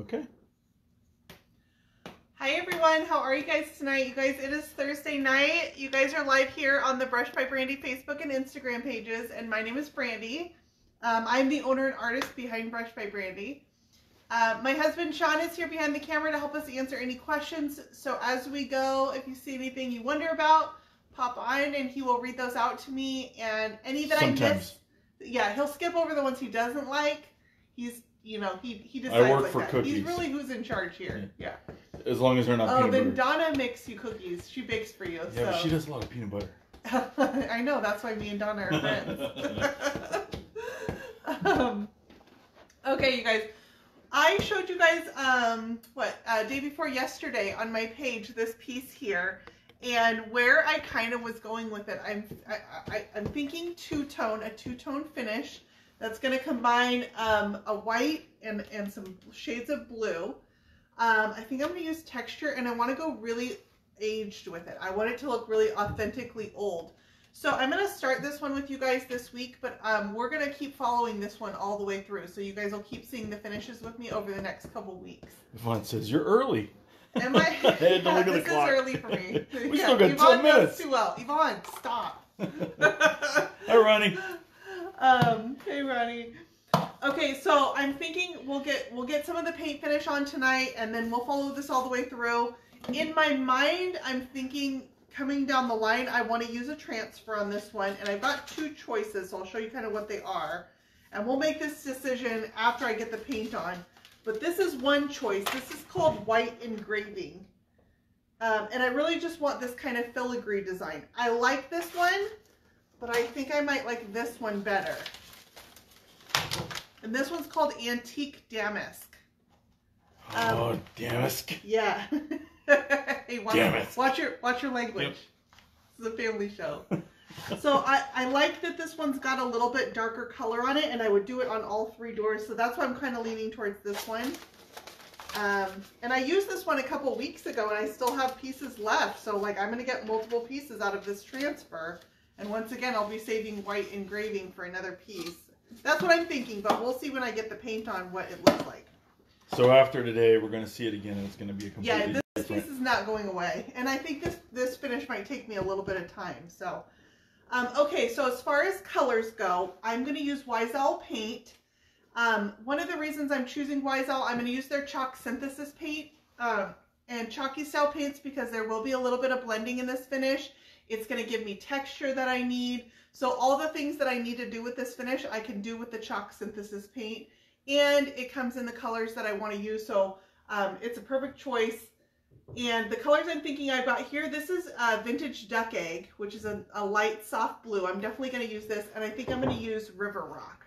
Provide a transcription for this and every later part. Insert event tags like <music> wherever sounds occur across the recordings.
Okay. Hi everyone, how are you guys tonight? You guys, it is Thursday night. You guys are live here on the Brushed by Brandy Facebook and Instagram pages, and my name is Brandy. Um, I'm the owner and artist behind Brushed by Brandy. Uh, my husband Sean is here behind the camera to help us answer any questions. So as we go, if you see anything you wonder about, pop on and he will read those out to me. And any that Sometimes. I miss, yeah, he'll skip over the ones he doesn't like. He's, you know, he he decides I work like for that. cookies. He's really who's in charge here. Yeah. As long as they're not Oh, peanut then butter. Donna makes you cookies. She bakes for you. yeah, but so. she does a lot of peanut butter. <laughs> I know. That's why me and Donna are friends. <laughs> um, okay, you guys. I showed you guys um, what uh, day before yesterday on my page this piece here, and where I kind of was going with it. I'm I, I, I'm thinking two tone, a two tone finish that's going to combine um, a white and and some shades of blue. Um, I think I'm going to use texture, and I want to go really aged with it. I want it to look really authentically old. So I'm going to start this one with you guys this week, but um, we're going to keep following this one all the way through. So you guys will keep seeing the finishes with me over the next couple weeks. Yvonne says, You're early. Am I? <laughs> <laughs> I had to Yeah, look at the this clock. is early for me. <laughs> We still got 10 Yvonne knows minutes. too well. Yvonne, stop. Hi, Ronnie. Um, hey, Ronnie. Okay, so I'm thinking we'll get we'll get some of the paint finish on tonight, and then we'll follow this all the way through. In my mind, I'm thinking coming down the line, I want to use a transfer on this one, and I've got two choices. So I'll show you kind of what they are, and we'll make this decision after I get the paint on. But this is one choice. This is called white engraving. Um, and I really just want this kind of filigree design. I like this one, but I think I might like this one better. And this one's called Antique Damask. Um, oh, damask. Yeah. <laughs> hey, watch, Damask. watch your watch your language. Yep. This is a family show. so I, I like that this one's got a little bit darker color on it, and I would do it on all three doors. So that's why I'm kind of leaning towards this one. Um, and I used this one a couple weeks ago, and I still have pieces left. So like I'm gonna get multiple pieces out of this transfer. And once again, I'll be saving white engraving for another piece. That's what I'm thinking, but we'll see when I get the paint on what it looks like. So after today, we're going to see it again, and it's going to be a completely Yeah, this different. piece is not going away. And I think this, this finish might take me a little bit of time. So, um, okay, so as far as colors go, I'm going to use Wise Owl paint. Um, one of the reasons I'm choosing Wise Owl, I'm going to use their chalk synthesis paint um, and chalky style paints because there will be a little bit of blending in this finish. It's going to give me texture that I need. So all the things that I need to do with this finish, I can do with the chalk synthesis paint. And it comes in the colors that I want to use. So um, it's a perfect choice. And the colors I'm thinking I've got here, this is uh, Vintage Duck Egg, which is a, a light soft blue. I'm definitely going to use this. And I think I'm going to use River Rock.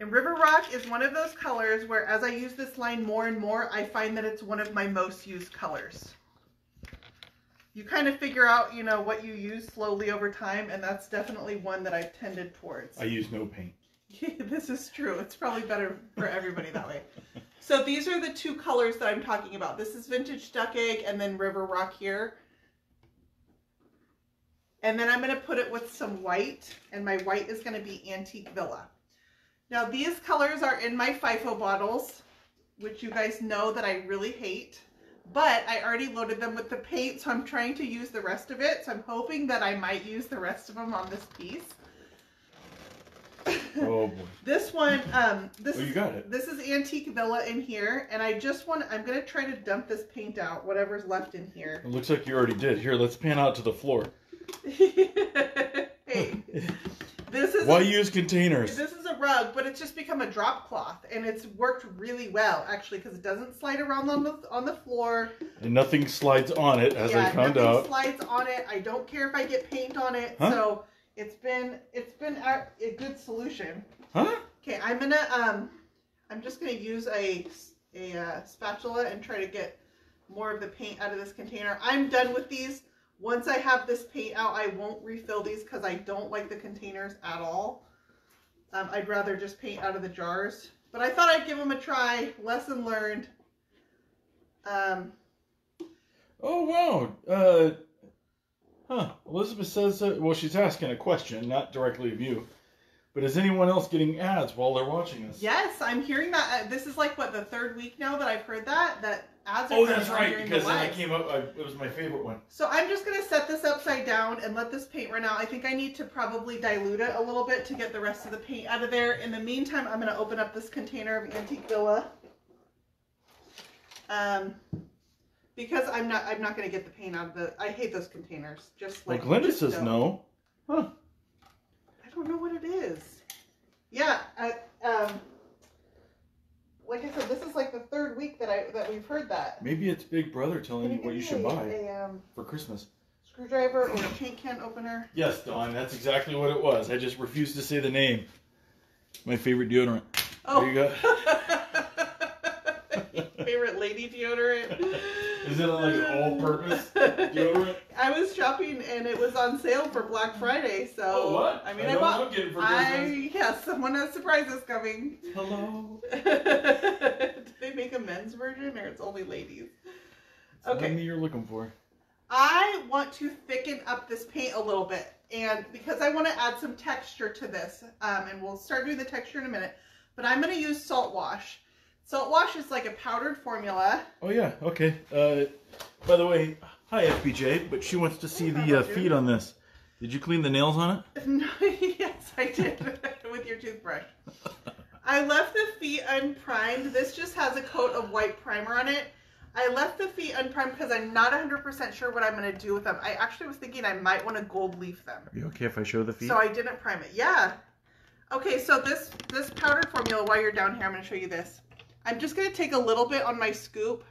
And River Rock is one of those colors where as I use this line more and more, I find that it's one of my most used colors. You kind of figure out, you know, what you use slowly over time, and that's definitely one that I've tended towards. I use no paint. <laughs> this is true. It's probably better for everybody that way. So these are the two colors that I'm talking about. This is Vintage Duck Egg and then River Rock here. And then I'm going to put it with some white, and my white is going to be Antique Villa. Now these colors are in my FIFO bottles, which you guys know that I really hate. But I already loaded them with the paint, so I'm trying to use the rest of it. So I'm hoping that I might use the rest of them on this piece. Oh, boy. <laughs> This one, um, this Oh, you is got it. this is Antique Villa in here, and I just want. I'm gonna try to dump this paint out, whatever's left in here. It looks like you already did. Here, let's pan out to the floor. <laughs> hey, <laughs> this is Why use containers? this is rug, but it's just become a drop cloth, and it's worked really well actually because it doesn't slide around on the on the floor. And nothing slides on it, as yeah, I found nothing out. slides on it. I don't care if I get paint on it. Huh? So it's been it's been a, a good solution. Huh? Okay, I'm gonna um, I'm just gonna use a a uh, spatula and try to get more of the paint out of this container. I'm done with these. Once I have this paint out, I won't refill these because I don't like the containers at all. Um, I'd rather just paint out of the jars. But I thought I'd give them a try. Lesson learned. Um, Oh, wow. Uh, huh. Elizabeth says that, well, she's asking a question, not directly of you. But is anyone else getting ads while they're watching us? Yes, I'm hearing that. Uh, this is like what the third week now that I've heard that that ads are Oh, that's right. Because then I came up. I, it was my favorite one. So I'm just gonna set this upside down and let this paint run out. I think I need to probably dilute it a little bit to get the rest of the paint out of there. In the meantime, I'm gonna open up this container of Antique Villa. Um, because I'm not, I'm not gonna get the paint out of the. I hate those containers. Just Well, like Glenda just says don't. no. Huh. I don't know what it is. Yeah, I, um, like I said, this is like the third week that I that we've heard that. Maybe it's Big Brother telling you what you should a- buy A, um, for Christmas. screwdriver or a paint can opener. Yes, Don, That's exactly what it was. I just refused to say the name. My favorite deodorant. Oh. There you go. <laughs> <laughs> Favorite lady deodorant. Is it like all-purpose deodorant? <laughs> I was shopping and it was on sale for Black Friday, so Oh, what? I mean, I I, what bought. I'm getting for I yes, someone has surprises coming. Hello. Do <laughs> they make a men's version or it's only ladies? Something Okay. that you're looking for. I want to thicken up this paint a little bit, and because I want to add some texture to this, um, and we'll start doing the texture in a minute, but I'm going to use salt wash. Salt it washes like a powdered formula. Oh yeah. Okay. Uh, by the way, hi FBJ, but she wants to see the uh, feet on this. Did you clean the nails on it? <laughs> No, yes, I did <laughs> with your toothbrush. I left the feet unprimed. This just has a coat of white primer on it. I left the feet unprimed because I'm not 100% sure what I'm going to do with them. I actually was thinking I might want to gold leaf them. Are you okay if I show the feet? So I didn't prime it. Yeah. Okay, so this this powdered formula, while you're down here, I'm going to show you this. I'm just going to take a little bit on my scoop.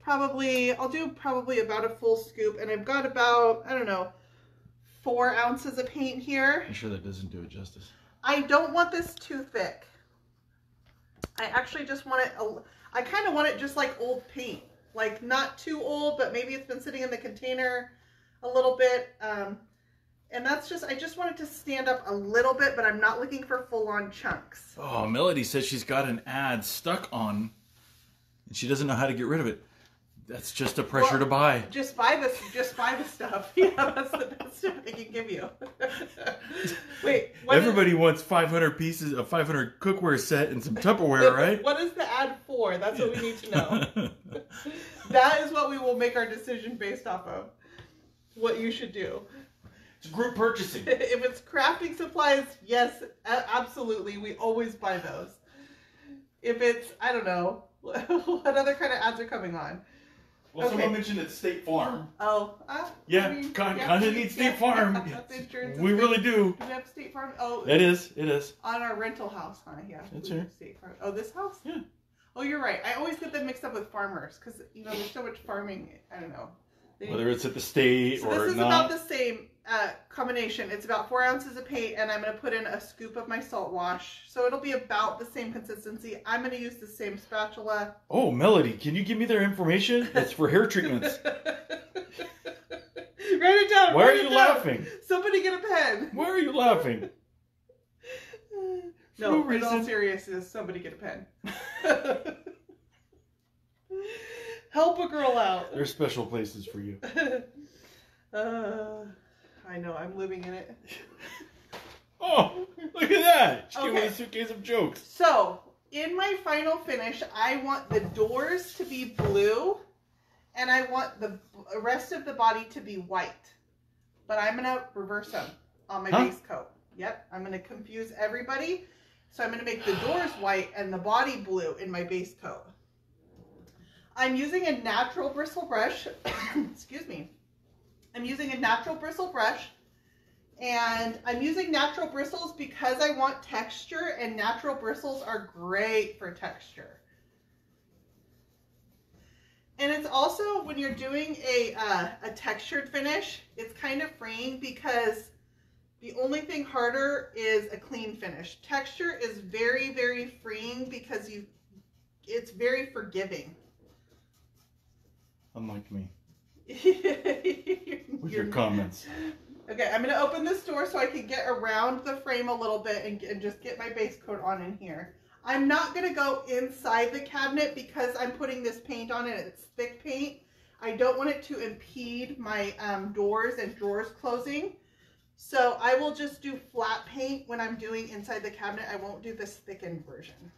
Probably, I'll do probably about a full scoop. And I've got about, I don't know, four ounces of paint here. I'm sure that doesn't do it justice. I don't want this too thick. I actually just want it, a, I kind of want it just like old paint. Like not too old, but maybe it's been sitting in the container a little bit. Um, and that's just, I just want it to stand up a little bit, but I'm not looking for full on chunks. Oh, Melody says she's got an ad stuck on, and she doesn't know how to get rid of it. That's just a pressure Well- to buy. Just buy this, just buy the stuff. <laughs> Yeah, that's the best stuff I can give you. <laughs> Wait, what is- Everybody wants 500 pieces, a 500 cookware set, and some Tupperware, <laughs> right? What is the ad for? That's what we need to know. that is what we will make our decision based off of. What you should do. It's group purchasing. <laughs> If it's crafting supplies, yes, absolutely. We always buy those. If it's, I don't know, <laughs> what other kind of ads are coming on? Well, Okay. someone mentioned it's State Farm. Oh, uh, Yeah, I mean, kind, yeah, of needs State yeah, Farm. <laughs> we really do. Do we have State Farm? Oh, It is. It is. on our rental house, huh? Yeah. That's we her. have State Farm. Oh, this house? Yeah. Oh, you're right. I always get them mixed up with farmers because you know there's so much farming. I don't know. They- Whether it's at the state so or this is not. about the same uh, combination. It's about four ounces of paint, and I'm going to put in a scoop of my salt wash. So it'll be about the same consistency. I'm going to use the same spatula. Oh, Melody, can you give me their information? It's for hair treatments. <laughs> Write it down. Why are you down. laughing? Somebody get a pen. Why are you laughing? <laughs> No, no in all reason. seriousness, somebody get a pen. <laughs> Help a girl out. There's special places for you. uh, I know, I'm living in it. <laughs> Oh, look at that! She gave me a suitcase of jokes. So, in my final finish, I want the doors to be blue, and I want the rest of the body to be white. But I'm gonna reverse them on my Huh? base coat. Yep, I'm gonna confuse everybody. So I'm gonna make the doors white and the body blue in my base coat. I'm using a natural bristle brush. <coughs> Excuse me. I'm using a natural bristle brush. And I'm using natural bristles because I want texture, and natural bristles are great for texture. And it's also when you're doing a uh, a textured finish, it's kind of freeing because the only thing harder is a clean finish. Texture is very very freeing because you it's very forgiving. Unlike me. <laughs> With your comments. Okay, I'm gonna open this door so I can get around the frame a little bit and, and just get my base coat on in here. I'm not gonna go inside the cabinet because I'm putting this paint on and it's thick paint. I don't want it to impede my um, doors and drawers closing. So I will just do flat paint when I'm doing inside the cabinet. I won't do this thickened version.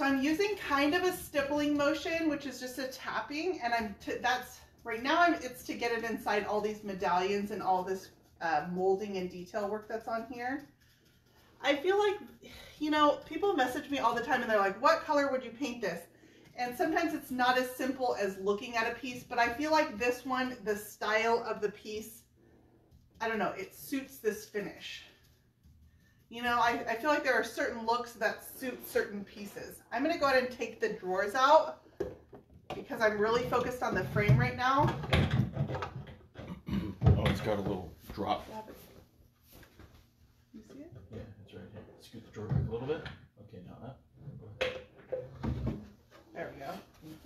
So I'm using kind of a stippling motion, which is just a tapping, and I'm that's right now. I'm, it's to get it inside all these medallions and all this uh, molding and detail work that's on here. I feel like, you know, people message me all the time and they're like, "What color would you paint this?" And sometimes it's not as simple as looking at a piece, but I feel like this one, the style of the piece, I don't know, it suits this finish. You know, I, I feel like there are certain looks that suit certain pieces. I'm going to go ahead and take the drawers out because I'm really focused on the frame right now. <clears throat> oh, it's got a little drop. You see it? Yeah, it's right here. Scoot the drawer back a little bit. Okay, now that. There we go. Thank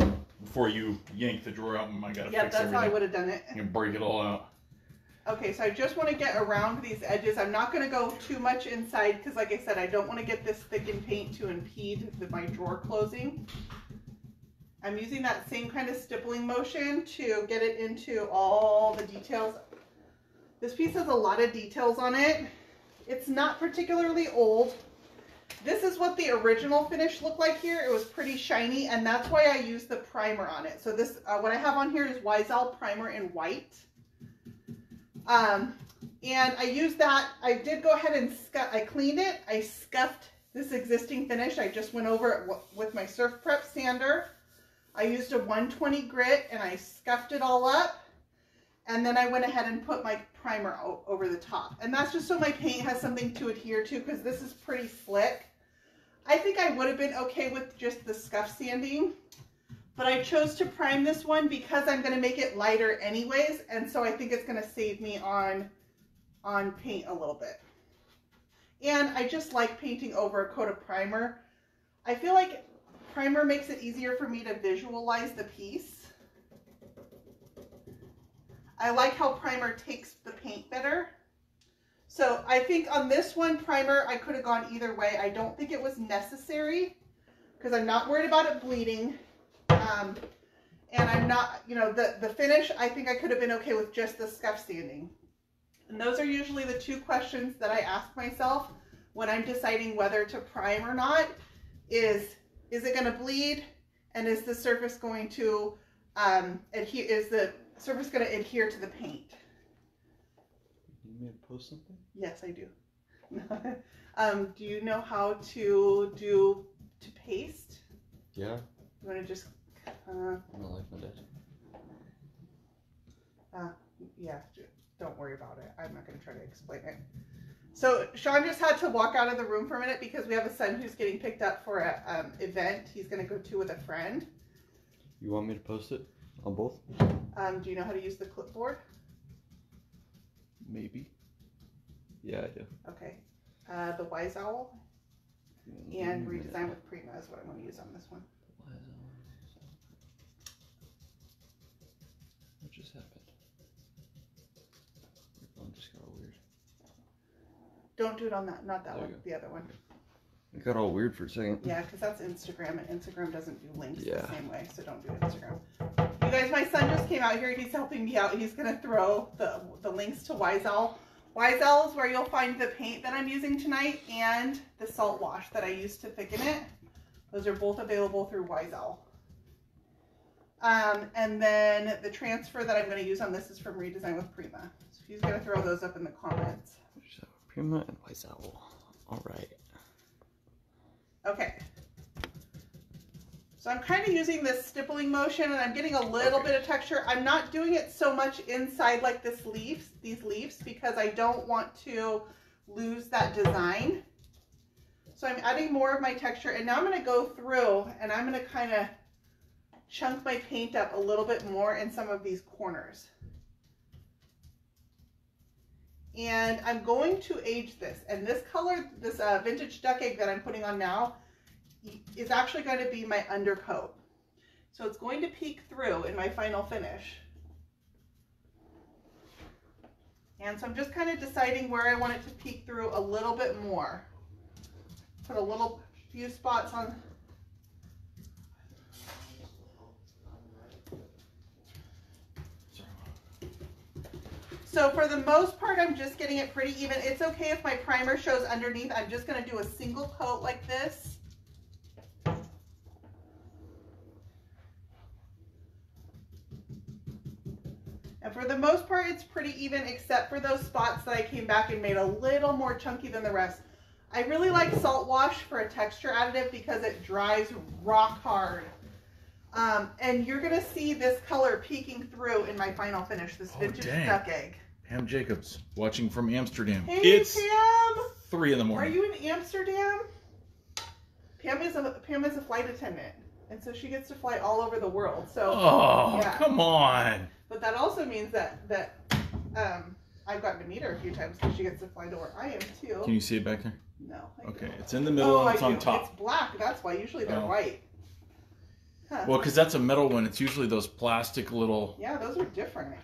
you. Before you yank the drawer out, I gotta fix it. Yeah, fix that's how I would have done it. and break it all out. Okay, so I just want to get around these edges. I'm not going to go too much inside because, like I said, I don't want to get this thickened paint to impede the, my drawer closing. I'm using that same kind of stippling motion to get it into all the details. This piece has a lot of details on it. It's not particularly old. This is what the original finish looked like here. It was pretty shiny, and that's why I used the primer on it. So this, uh, what I have on here is Wise Owl primer in white. Um, and I used that, I did go ahead and, scu- I cleaned it, I scuffed this existing finish, I just went over it with my Surf Prep sander. I used a 120 grit and I scuffed it all up. And then I went ahead and put my primer over the top. And that's just so my paint has something to adhere to because this is pretty slick. I think I would have been okay with just the scuff sanding. But I chose to prime this one because I'm going to make it lighter anyways. And so I think it's going to save me on, on paint a little bit. And I just like painting over a coat of primer. I feel like primer makes it easier for me to visualize the piece. I like how primer takes the paint better. So I think on this one, primer, I could have gone either way. I don't think it was necessary because I'm not worried about it bleeding. Um, and I'm not, you know, the, the finish, I think I could have been okay with just the scuff sanding. And those are usually the two questions that I ask myself when I'm deciding whether to prime or not is, is it going to bleed? And is the surface going to um, adhere, is the surface going to adhere to the paint? You to post something? Yes, I do. <laughs> um, do you know how to do to paste? Yeah, You want to just, uh, I don't like my dad. yeah, don't worry about it. I'm not going to try to explain it. So Sean just had to walk out of the room for a minute because we have a son who's getting picked up for a um, event. He's going to go to with a friend. You want me to post it on both? Um, do you know how to use the clipboard? Maybe. Yeah, I do. Okay. Uh, the Wise Owl and redesign with Prima is what I'm going to use on this one. Why is that one? What just happened? Your phone just got all weird. Don't do it on that, not that There one, you go. the other one. It got all weird for a second. Yeah, because that's Instagram, and Instagram doesn't do links Yeah. the same way, so don't do Instagram. You guys, my son just came out here. He's helping me out. He's gonna throw the the links to Wise Owl. Wisel is where you'll find the paint that I'm using tonight and the salt wash that I used to thicken it. Those are both available through Wise Owl. Um, and then the transfer that I'm going to use on this is from Redesign with Prima. So he's going to throw those up in the comments. So, Prima and White Owl. Alright. Okay. So I'm kind of using this stippling motion and I'm getting a little bit of texture. I'm not doing it so much inside like this leaves, these leaves, because I don't want to lose that design. So I'm adding more of my texture and now I'm going to go through and I'm going to kind of chunk my paint up a little bit more in some of these corners. And I'm going to age this. And this color, this uh, vintage duck egg that I'm putting on now, is actually going to be my undercoat. So it's going to peek through in my final finish. And so I'm just kind of deciding where I want it to peek through a little bit more. Put a little few spots on. So for the most part, I'm just getting it pretty even. It's okay if my primer shows underneath. I'm just gonna do a single coat like this. And for the most part, it's pretty even, except for those spots that I came back and made a little more chunky than the rest. I really like salt wash for a texture additive because it dries rock hard. Um, and you're gonna see this color peeking through in my final finish, this Oh, vintage dang. duck egg. Pam Jacobs watching from Amsterdam. Hey it's Pam! three in the morning. Are you in Amsterdam? Pam is a Pam is a flight attendant, and so she gets to fly all over the world. So, Oh, Yeah. come on. but that also means that that um, I've gotten to meet her a few times because she gets to fly to where I am too. Can you see it back there? no. I Okay, don't. it's in the middle Oh, and I it's on do. top. It's black. That's why usually they're Oh. white. Huh. Well, because that's a metal one. It's usually those plastic little. yeah, those are different.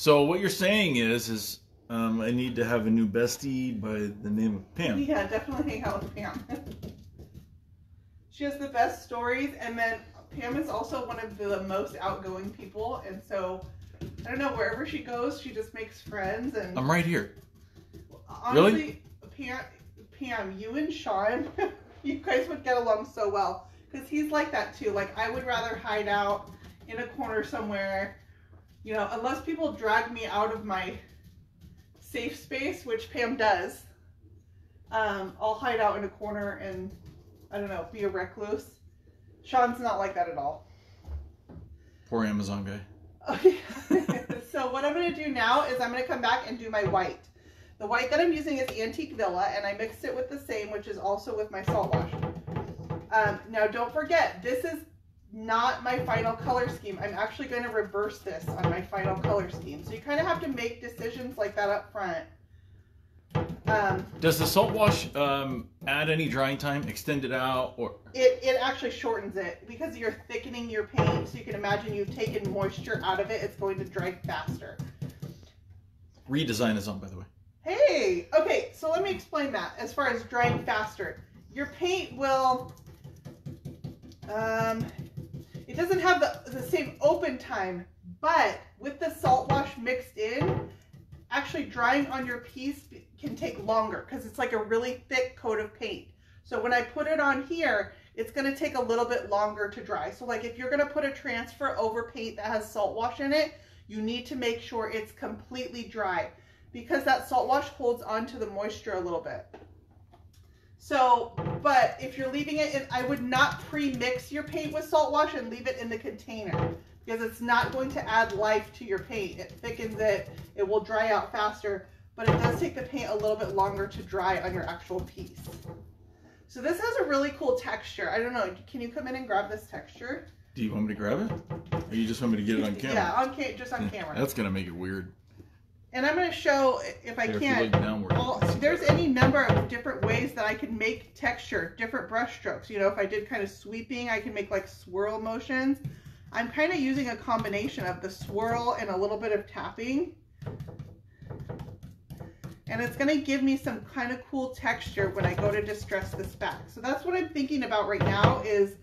So what you're saying is, is um, I need to have a new bestie by the name of Pam. Yeah, definitely hang out with Pam. she has the best stories, and then Pam is also one of the most outgoing people, and so I don't know wherever she goes, she just makes friends. And I'm right here. honestly, Pam, Pam, you and Sean, <laughs> you guys would get along so well because he's like that too. Like I would rather hide out in a corner somewhere, you know, unless people drag me out of my safe space, which Pam does. Um, I'll hide out in a corner and I don't know, be a recluse. Sean's not like that at all. Poor Amazon guy. Okay. <laughs> so what I'm going to do now is I'm going to come back and do my white. The white that I'm using is Antique Villa, and I mixed it with the same, which is also with my salt wash. Um, now, don't forget, this is not my final color scheme. I'm actually going to reverse this on my final color scheme. So you kind of have to make decisions like that up front. Um, Does the salt wash um, add any drying time, extend it out, or it, it actually shortens it because you're thickening your paint. So you can imagine you've taken moisture out of it. It's going to dry faster. redesign is on, by the way? Hey, okay, so let me explain that. As far as drying faster, your paint will, um, it doesn't have the, the same open time, but with the salt wash mixed in, actually drying on your piece can take longer because it's like a really thick coat of paint. So when I put it on here, it's going to take a little bit longer to dry. So like if you're going to put a transfer over paint that has salt wash in it, you need to make sure it's completely dry because that salt wash holds onto the moisture a little bit. So, but if you're leaving it in, I would not pre-mix your paint with salt wash and leave it in the container because it's not going to add life to your paint. It thickens it, it will dry out faster, but it does take the paint a little bit longer to dry on your actual piece. So this has a really cool texture. I don't know, can you come in and grab this texture? Do you want me to grab it, or you just want me to get it on <laughs> camera? Yeah, on ca- just on hmm, camera. That's gonna make it weird. And I'm going to show, if I There, can, all, there's any number of different ways that I can make texture, different brush strokes. You know, if I did kind of sweeping, I can make like swirl motions. I'm kind of using a combination of the swirl and a little bit of tapping. And it's going to give me some kind of cool texture when I go to distress this back. So that's what I'm thinking about right now is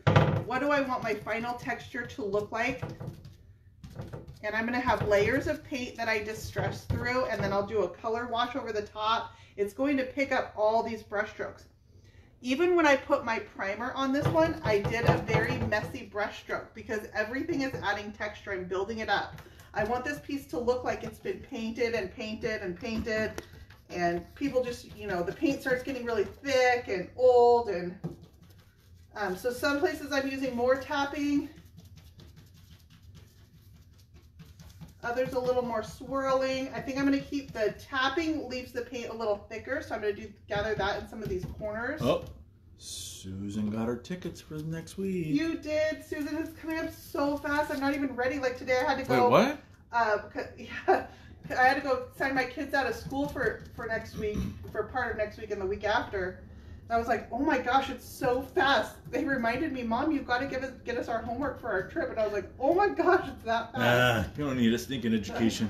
what do I want my final texture to look like? And I'm going to have layers of paint that I distress through and then I'll do a color wash over the top. It's going to pick up all these brush strokes. Even when I put my primer on this one, I did a very messy brush stroke because everything is adding texture. I'm building it up. I want this piece to look like it's been painted and painted and painted and people just, you know, the paint starts getting really thick and old and um, so some places I'm using more tapping, others a little more swirling. I think I'm going to keep the tapping leaves the paint a little thicker, so I'm going to do gather that in some of these corners. Oh, Susan got her tickets for next week. You did, Susan. It's coming up so fast. I'm not even ready. Like today, I had to go. Wait, what? Uh, because, <laughs> yeah, I had to go sign my kids out of school for for next week, for part of next week and the week after. And I was like, oh my gosh, it's so fast. They reminded me, Mom, you've got to give us get us our homework for our trip, and I was like, oh my gosh, it's that fast. Ah, you don't need a stinking <laughs> education.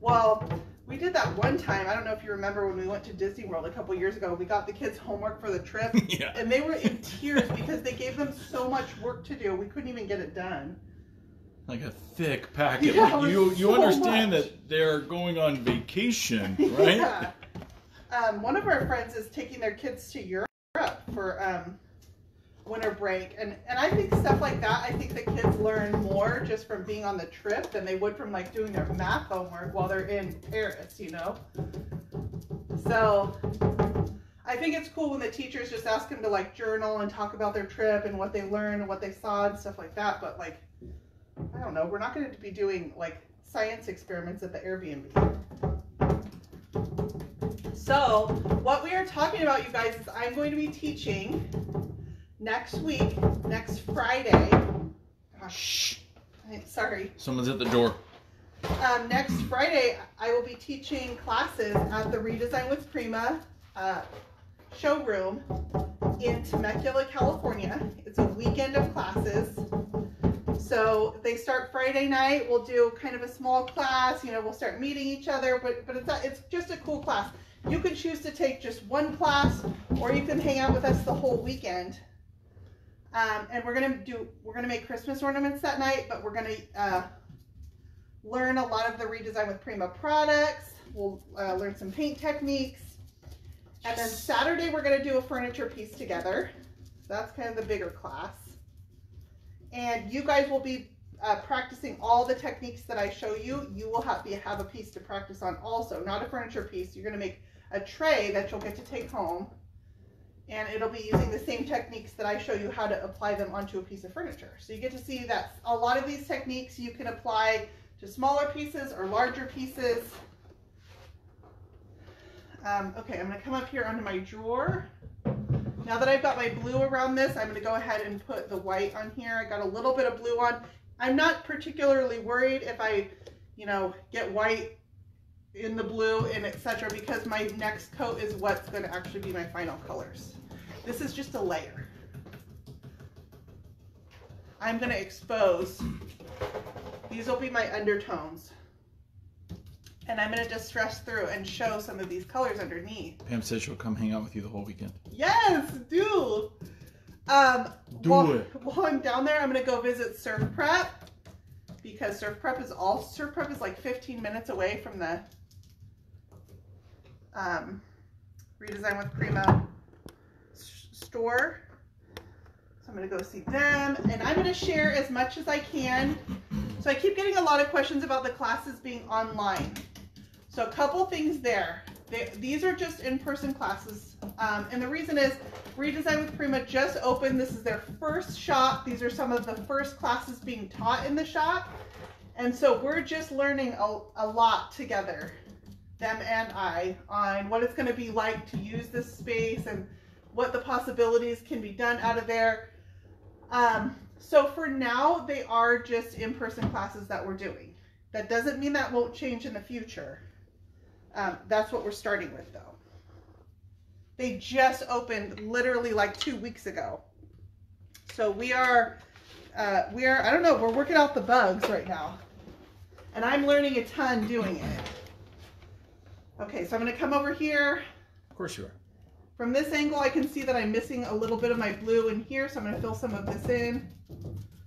Well, we did that one time. I don't know if you remember when we went to Disney World a couple years ago. We got the kids homework for the trip, <laughs> yeah. and they were in tears because they gave them so much work to do. We couldn't even get it done. like a thick packet. <laughs> Yeah, Like, you was you so understand much. that they're going on vacation, right? Yeah. Um, one of our friends is taking their kids to Europe for um, winter break, and and I think stuff like that. I think the kids learn more just from being on the trip than they would from like doing their math homework while they're in Paris. You know. So. I think it's cool when the teachers just ask them to like journal and talk about their trip and what they learned and what they saw and stuff like that. But like, I don't know, we're not going to be doing like science experiments at the Airbnb. So, what we are talking about, you guys, is I'm going to be teaching next week, next Friday. Gosh, I- sorry. Someone's at the door. Um, next Friday, I will be teaching classes at the Redesign with Prima uh, showroom in Temecula, California. It's a weekend of classes. So they start Friday night. We'll do kind of a small class. You know, we'll start meeting each other, but but it's it's just a cool class. You can choose to take just one class, or you can hang out with us the whole weekend. Um, and we're gonna do we're gonna make Christmas ornaments that night, but we're gonna uh, learn a lot of the redesign with Prima products. We'll uh, learn some paint techniques. And then Saturday, we're going to do a furniture piece together. That's kind of the bigger class. And you guys will be uh, practicing all the techniques that I show you. You will have, be, have a piece to practice on also, not a furniture piece. You're going to make a tray that you'll get to take home. And it'll be using the same techniques that I show you how to apply them onto a piece of furniture. So you get to see that a lot of these techniques you can apply to smaller pieces or larger pieces. Um, okay, I'm gonna come up here onto my drawer. Now that I've got my blue around this, I'm gonna go ahead and put the white on here. I got a little bit of blue on. I'm not particularly worried if I, you know, get white in the blue and etc. because my next coat is what's gonna actually be my final colors. This is just a layer. I'm gonna expose, these will be my undertones. And I'm gonna distress through and show some of these colors underneath. Pam said she'll come hang out with you the whole weekend. Yes, do. Um, Do while, it. while I'm down there, I'm gonna go visit Surf Prep because Surf Prep is all Surf Prep is like 15 minutes away from the um, Redesign with Prima store. So I'm gonna go see them, and I'm gonna share as much as I can. So I keep getting a lot of questions about the classes being online. So a couple things there. They, these are just in-person classes, um, and the reason is Redesign with Prima just opened. This is their first shop. These are some of the first classes being taught in the shop, and so we're just learning a, a lot together, them and I, on what it's going to be like to use this space and what the possibilities can be done out of there. Um, so for now, they are just in-person classes that we're doing. That doesn't mean that won't change in the future. Um, that's what we're starting with, though. They just opened literally like two weeks ago. So we are, uh, we are, I don't know, we're working out the bugs right now. And I'm learning a ton doing it. Okay, so I'm going to come over here. Of course you are. From this angle, I can see that I'm missing a little bit of my blue in here, so I'm going to fill some of this in.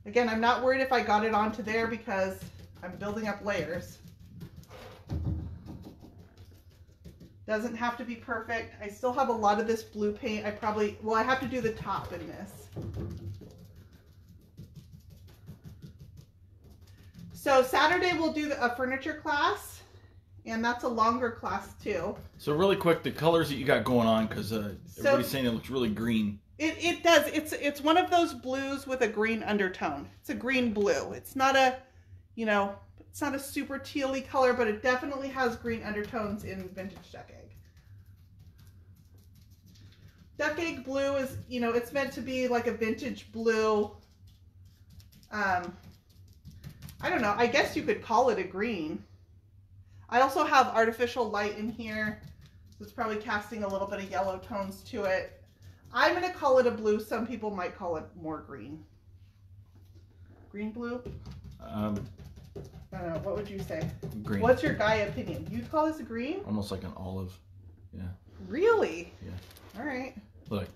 Again, I'm not worried if I got it onto there because I'm building up layers. Doesn't have to be perfect. I still have a lot of this blue paint. I probably, well, I have to do the top in this. So Saturday we'll do a furniture class, and that's a longer class too. So really quick, the colors that you got going on, because uh, So- everybody's saying it looks really green. It, it does. It's it's one of those blues with a green undertone. It's a green blue. It's not a, you know, it's not a super tealy color, but it definitely has green undertones in vintage duck egg. Duck egg blue is, you know, it's meant to be like a vintage blue. Um, I don't know. I guess you could call it a green. I also have artificial light in here, so it's probably casting a little bit of yellow tones to it. I'm gonna call it a blue. Some people might call it more green. Green blue? Um, I don't know. What would you say? green. What's your guy opinion? You'd call this a green? Almost like an olive. Yeah. Really? Yeah. All right. Look.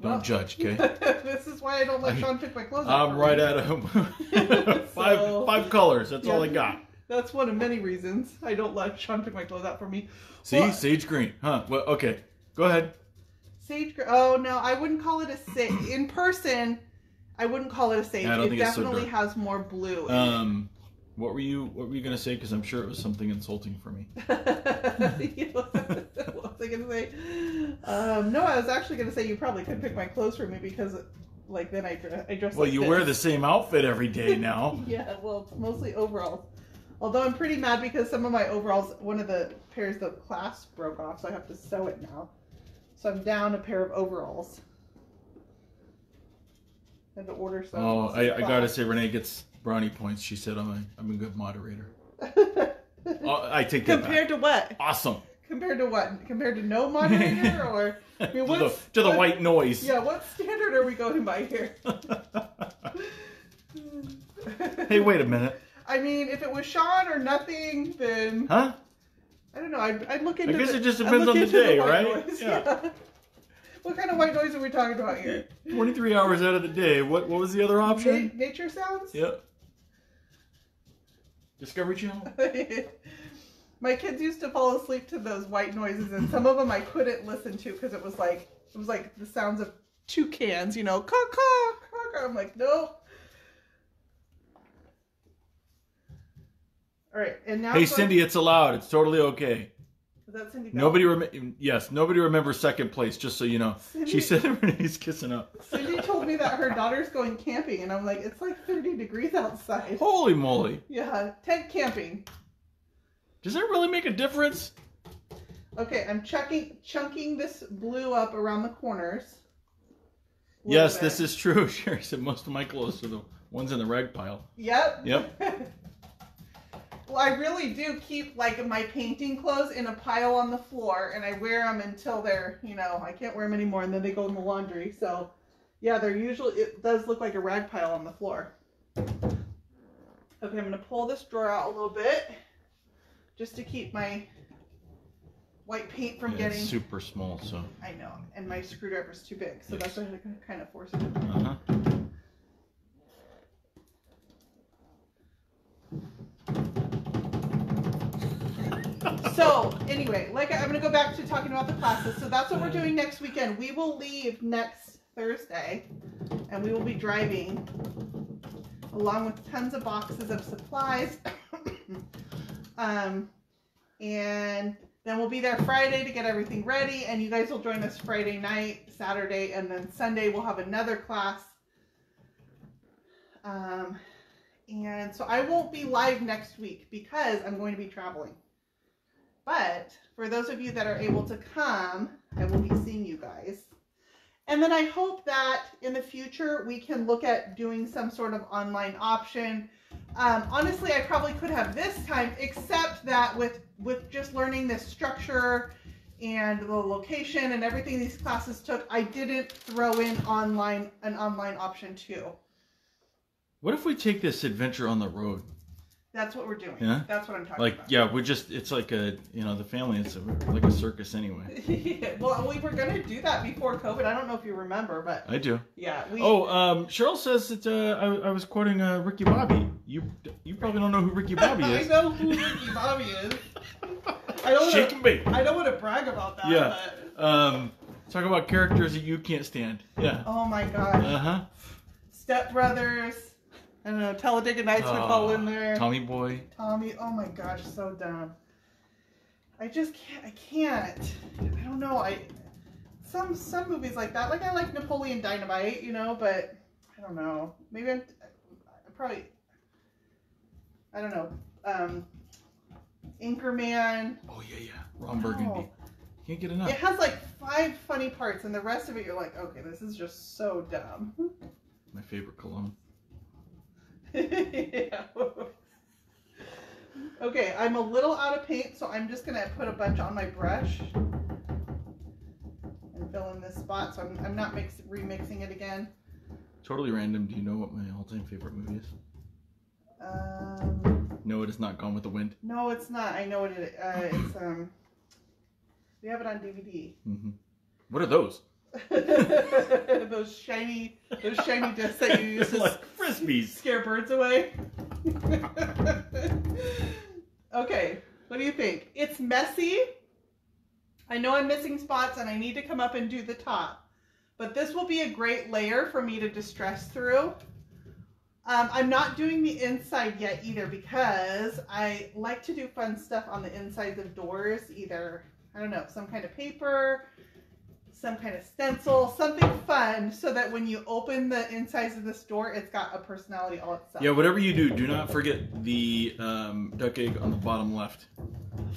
Don't Well- judge, okay? <laughs> this is why I don't let Sean pick my clothes. I'm right me. at a <laughs> <laughs> five So- five colors. That's all I got. That's one of many reasons I don't let Sean pick my clothes out for me. See, Well- sage green, huh? Well, okay. Go ahead. Sage. green. Oh no, I wouldn't call it a sage. In person, I wouldn't call it a sage. Yeah, I don't it so definitely dark. has more blue. in it. Um, what were you what were you gonna say? Because I'm sure it was something insulting for me. <laughs> what was I gonna say? Um, no, I was actually gonna say you probably could pick my clothes for me because, like, then I dress. I dress. Well, like you this. wear the same outfit every day now. <laughs> Yeah, well, mostly overalls. Although I'm pretty mad because some of my overalls, one of the pairs, the clasp broke off, so I have to sew it now. So I'm down a pair of overalls. I had to order some. Oh, I, I gotta say, Renee gets brownie points. She said I'm a I'm a good moderator. <laughs> Oh, I take that back. Compared to what? Awesome. Compared to what? Compared to no moderator <laughs> or? I mean, to, the, to the what- white noise. Yeah, what standard are we going by here? <laughs> hey, wait a minute. I mean, if it was Sean or nothing, then Huh? I don't know. I'd, I'd look into. I guess the, it just depends on the day, white right? noise, Yeah. <laughs> what kind of white noise are we talking about here? 23 hours out of the day. What what was the other Na- option? nature sounds. Yep. Discovery Channel. <laughs> My kids used to fall asleep to those white noises, and some of them I couldn't listen to because it was like it was like the sounds of two cans, you know, caw caw caw. caw. I'm like, nope. All right, and now Hey Cindy, it's allowed. It's totally okay. Is that Cindy? Bell? Nobody rem- yes, nobody remembers second place. Just so you know, Cindy- she said <laughs> Renee's kissing up. Cindy told me that her daughter's going camping, and I'm like, it's like 30 degrees outside. Holy moly! Yeah, tent camping. Does that really make a difference? Okay, I'm checking, chunking this blue up around the corners. Yes, bit. this is true. <laughs> Sherry said most of my clothes are the ones in the rag pile. Yep. Yep. <laughs> well, I really do keep like my painting clothes in a pile on the floor, and I wear them until they're, you know, I can't wear them anymore, and then they go in the laundry. So, yeah, they're usually. It does look like a rag pile on the floor. Okay, I'm gonna pull this drawer out a little bit, just to keep my white paint from Yeah, getting. super small, so. I know, and my screwdriver's too big, so Yes. that's why I kind of force it. Uh huh. So anyway, like I'm gonna go back to talking about the classes. So that's what we're doing next weekend. We will leave next Thursday, and we will be driving along with tons of boxes of supplies. <coughs> um, and then we'll be there Friday to get everything ready, and you guys will join us Friday night, Saturday, and then Sunday we'll have another class. Um, and so I won't be live next week because I'm going to be traveling. But for those of you that are able to come, I will be seeing you guys. And then I hope that in the future we can look at doing some sort of online option. Um, honestly, I probably could have this time, except that with with just learning this structure and the location and everything these classes took, I didn't throw in online an online option too. What if we take this adventure on the road? That's what we're doing. Yeah? That's what I'm talking Like, about. Like, yeah, we just, it's like a, you know, the family, it's a, like a circus anyway. <laughs> well, we were gonna do that before COVID. I don't know if you remember, but I do. yeah, we. Oh, um, Cheryl says that uh, I, I was quoting uh, Ricky Bobby. You you probably don't know who Ricky Bobby <laughs> is. I know who Ricky Bobby is. I don't Shake and bake. I don't want to brag about that. Yeah. But, Um, talk about characters that you can't stand. Yeah. oh my gosh. Uh huh. Step Brothers. I don't know. Talladega Nights would fall in there. Tommy Boy. Tommy. Oh my gosh, so dumb. I just can't. I can't. I don't know. I some some movies like that. Like I like Napoleon Dynamite, you know, but I don't know. Maybe I'm, I probably. I don't know. Um, Anchorman. Oh yeah, yeah. Ron Burgundy. No. Can't get enough. It has like five funny parts, and the rest of it, you're like, okay, this is just so dumb. My favorite cologne. Yeah. <laughs> Okay, I'm a little out of paint, so I'm just gonna put a bunch on my brush and fill in this spot. So I'm, I'm not mix, remixing it again. Totally random. Do you know what my all-time favorite movie is? Um, No, it is not Gone with the Wind. no, it's not. I know what it. Uh, it's um. We have it on DVD. hmm What are those? <laughs> those shiny, those shiny discs that you use <laughs> to like frisbees. scare birds away. <laughs> okay, what do you think? It's messy. I know I'm missing spots and I need to come up and do the top. But this will be a great layer for me to distress through. Um, I'm not doing the inside yet either because I like to do fun stuff on the insides of doors. Either, I don't know, some kind of paper, some kind of stencil, something fun so that when you open the insides of this door, it's got a personality all itself. Yeah, whatever you do, do not forget the um, duck egg on the bottom left.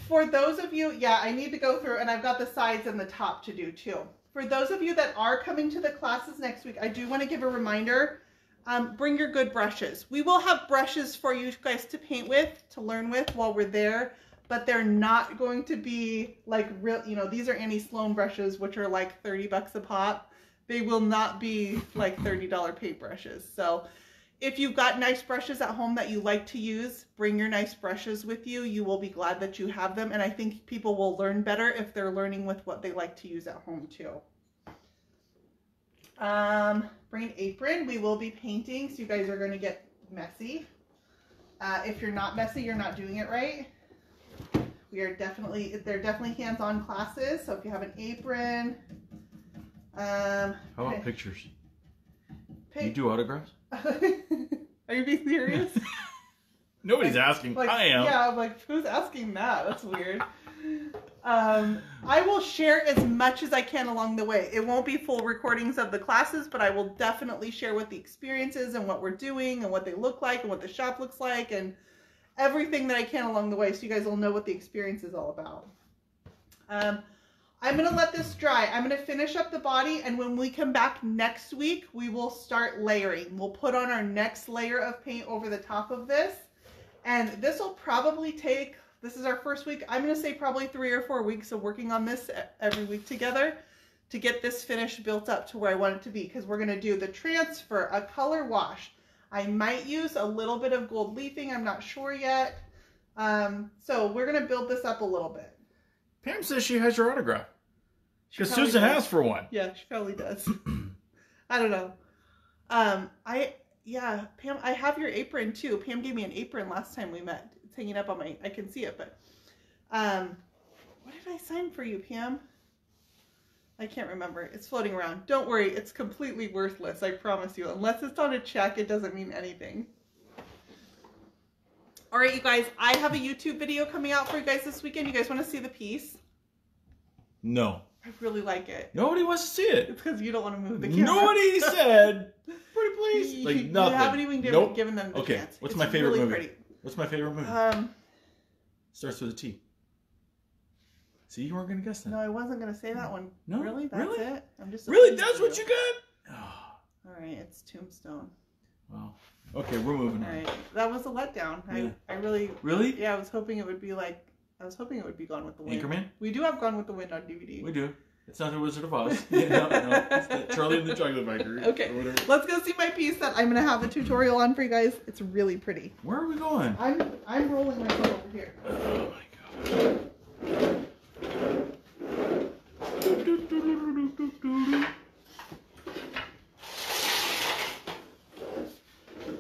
For those of you, yeah, I need to go through, and I've got the sides and the top to do too. For those of you that are coming to the classes next week, I do want to give a reminder. Um, bring your good brushes. We will have brushes for you guys to paint with, to learn with while we're there, but they're not going to be like real, you know, these are Annie Sloan brushes, which are like 30 bucks a pop. They will not be like $30 paint brushes. So if you've got nice brushes at home that you like to use, bring your nice brushes with you. You will be glad that you have them. And I think people will learn better if they're learning with what they like to use at home too. Um, bring an apron. We will be painting, so you guys are going to get messy. Uh, if you're not messy, you're not doing it right. We are definitely, they're definitely hands-on classes. So if you have an apron, um, How about okay. pictures? pick- You do autographs? <laughs> Are you being serious? <laughs> Nobody's asking. Like, I am. Yeah, I'm like, who's asking that? That's weird. um, I will share as much as I can along the way. It won't be full recordings of the classes, but I will definitely share what the experience is and what we're doing and what they look like and what the shop looks like and everything that I can along the way so you guys will know what the experience is all about. Um, I'm going to let this dry. I'm going to finish up the body, and when we come back next week, we will start layering. We'll put on our next layer of paint over the top of this, and this will probably take, this is our first week, I'm going to say probably three or four weeks of working on this every week together to get this finish built up to where I want it to be, because we're going to do the transfer, a color wash. I might use a little bit of gold leafing, I'm not sure yet. Um, so we're going to build this up a little bit. Pam says she has your autograph. She Because Susan does. asked for one. Yeah, she probably does. <clears throat> I don't know. Um, I yeah, Pam, I have your apron too. Pam gave me an apron last time we met. It's hanging up on my. I can see it, but um, what did I sign for you, Pam? I can't remember. It's floating around. Don't worry, it's completely worthless. I promise you. Unless it's on a check, it doesn't mean anything. All right, you guys. I have a YouTube video coming out for you guys this weekend. You guys want to see the piece? No. I really like it. Nobody wants to see it. It's because you don't want to move the camera. Nobody said, <laughs> pretty please. You- Like, you nothing. haven't even given, Nope. given them the Okay, chance. what's It's my favorite really movie? Pretty. What's my favorite movie? Um, Starts with a T. See, you weren't going to guess that. no, I wasn't gonna say that one. No? really, that's Really? it. I'm just Really? That's what you got? Oh, <sighs> All right, it's Tombstone. wow. Okay, we're moving All on. right, that was a letdown. Yeah. I, I really, Really? yeah, I was hoping it would be like, I was hoping it would be Gone with the Wind. Anchorman? We do have Gone with the Wind on DVD. We do. It's not the Wizard of Oz. Yeah, <laughs> <laughs> no, no. It's the Charlie and the Chocolate Factory. Okay. Let's go see my piece that I'm gonna have a tutorial on for you guys. It's really pretty. Where are we going? I'm I'm rolling myself over here. Oh my god.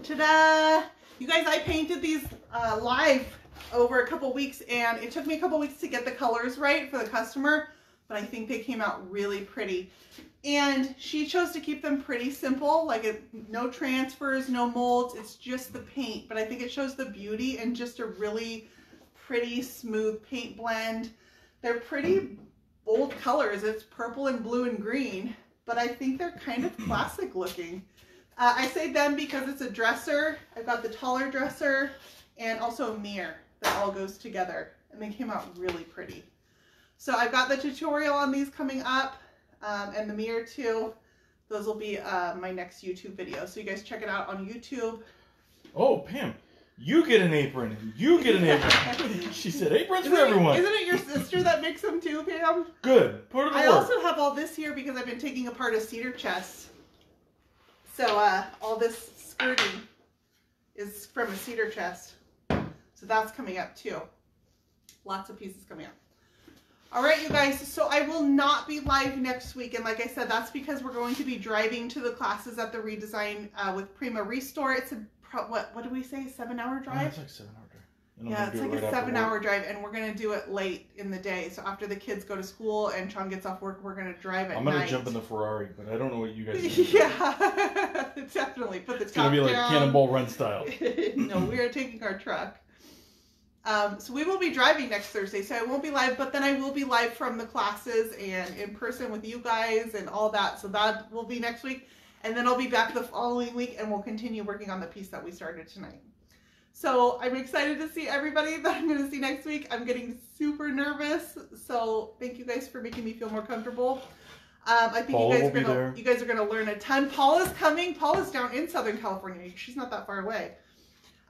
Ta-da! You guys, I painted these uh, live over a couple weeks, and it took me a couple weeks to get the colors right for the customer, but I think they came out really pretty. And she chose to keep them pretty simple, like it, no transfers, no molds. It's just the paint, but I think it shows the beauty and just a really pretty, smooth paint blend. They're pretty bold colors. It's purple and blue and green, but I think they're kind of classic looking. Uh, I say them because it's a dresser. I've got the taller dresser and also a mirror that all goes together. And they came out really pretty. So I've got the tutorial on these coming up um, and the mirror too. Those will be uh, my next YouTube video. So you guys check it out on YouTube. Oh, Pam, you get an apron. You get an apron. <laughs> she said aprons for Isn't it- everyone. Isn't it your sister that makes them too, Pam? Good. Put it I work. also have all this here because I've been taking apart a cedar chest. So uh, all this skirting is from a cedar chest. So that's coming up too. Lots of pieces coming up. All right, you guys. So I will not be live next week, and like I said, that's because we're going to be driving to the classes at the redesign uh, with Prima Restore. It's a pro- what? What do we say? Seven hour Oh, drive. it's like seven hour drive. And Yeah, it's like it a right after seven hour drive, and we're gonna do it late in the day. So after the kids go to school and Sean gets off work, we're gonna drive at I'm gonna night. jump in the Ferrari, but I don't know what you guys. are gonna <laughs> do. yeah, <laughs> definitely. Put the It's gonna be like down. Cannonball Run style. <laughs> no, we are taking our truck. Um, so we will be driving next Thursday, so I won't be live, but then I will be live from the classes and in person with you guys and all that. So that will be next week, and then I'll be back the following week, and we'll continue working on the piece that we started tonight. So I'm excited to see everybody that I'm going to see next week. I'm getting super nervous, so thank you guys for making me feel more comfortable. Um, I think Paula you guys are gonna there. you guys are gonna learn a ton. Paula's coming. Paula's down in Southern California. She's not that far away.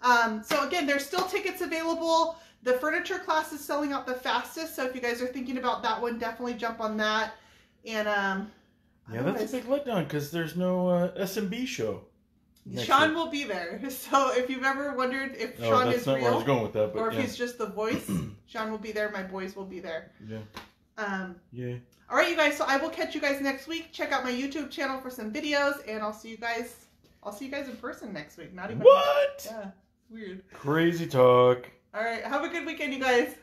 Um, so again, there's still tickets available. The furniture class is selling out the fastest. So if you guys are thinking about that one, definitely jump on that. And um, Yeah, that's a big letdown because there's no uh, SMB show. Sean week. will be there. <laughs> So if you've ever wondered if No, Sean that's is not where I was real going with that, but or if yeah. he's just the voice, <clears throat> Sean will be there. My boys will be there. yeah, Um, yeah. all right, you guys. So I will catch you guys next week. Check out my YouTube channel for some videos, and I'll see you guys. I'll see you guys in person next week. Not even What? Yeah, weird. Crazy talk. All right. Have a good weekend, you guys.